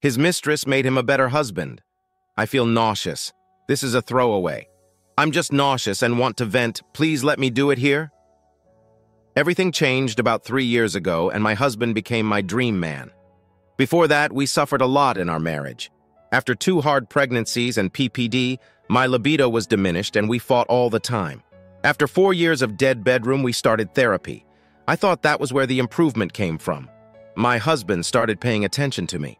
His mistress made him a better husband. I feel nauseous. This is a throwaway. I'm just nauseous and want to vent. Please let me do it here. Everything changed about three years ago, and my husband became my dream man. Before that, we suffered a lot in our marriage. After two hard pregnancies and PPD, my libido was diminished and we fought all the time. After four years of dead bedroom, we started therapy. I thought that was where the improvement came from. My husband started paying attention to me.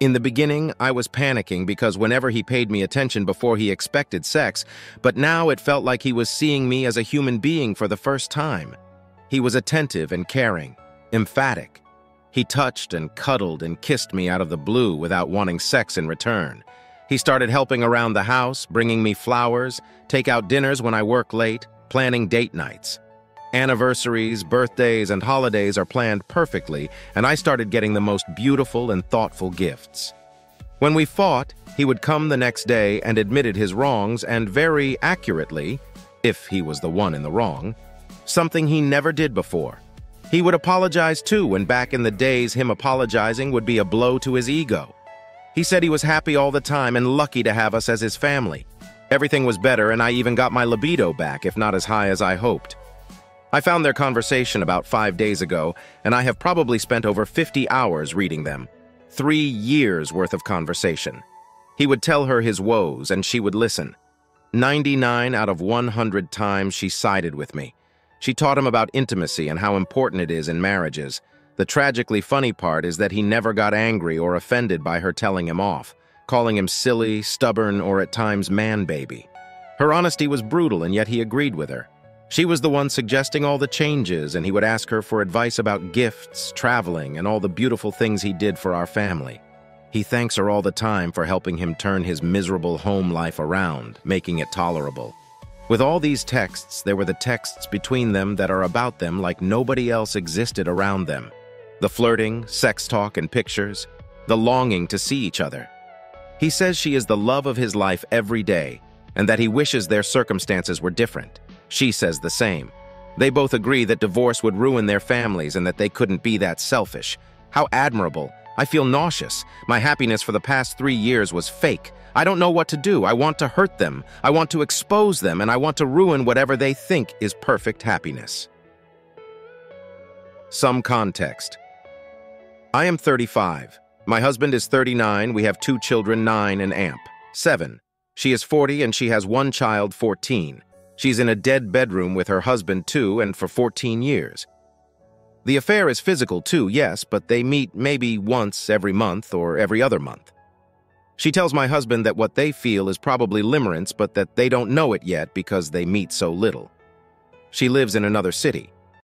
In the beginning, I was panicking because whenever he paid me attention before he expected sex, but now it felt like he was seeing me as a human being for the first time. He was attentive and caring, emphatic. He touched and cuddled and kissed me out of the blue without wanting sex in return. He started helping around the house, bringing me flowers, take out dinners when I work late, planning date nights. Anniversaries, birthdays, and holidays are planned perfectly, and I started getting the most beautiful and thoughtful gifts. When we fought, he would come the next day and admitted his wrongs and very accurately, if he was the one in the wrong, something he never did before. He would apologize too when back in the days him apologizing would be a blow to his ego. He said he was happy all the time and lucky to have us as his family. Everything was better and I even got my libido back, if not as high as I hoped. I found their conversation about five days ago, and I have probably spent over 50 hours reading them. Three years worth of conversation. He would tell her his woes, and she would listen. 99 out of 100 times she sided with me. She taught him about intimacy and how important it is in marriages. The tragically funny part is that he never got angry or offended by her telling him off, calling him silly, stubborn, or at times man-baby. Her honesty was brutal, and yet he agreed with her. She was the one suggesting all the changes, and he would ask her for advice about gifts, traveling, and all the beautiful things he did for our family. He thanks her all the time for helping him turn his miserable home life around, making it tolerable. With all these texts, there were the texts between them that are about them like nobody else existed around them. The flirting, sex talk, and pictures, the longing to see each other. He says she is the love of his life every day, and that he wishes their circumstances were different. She says the same. They both agree that divorce would ruin their families and that they couldn't be that selfish. How admirable. I feel nauseous. My happiness for the past three years was fake. I don't know what to do. I want to hurt them. I want to expose them, and I want to ruin whatever they think is perfect happiness. Some context. I am 35. My husband is 39. We have two children, 9 and Amp, 7. She is 40 and she has one child, 14. She's in a dead bedroom with her husband, too, and for 14 years. The affair is physical, too, yes, but they meet maybe once every month or every other month. She tells my husband that what they feel is probably limerence, but that they don't know it yet because they meet so little. She lives in another city.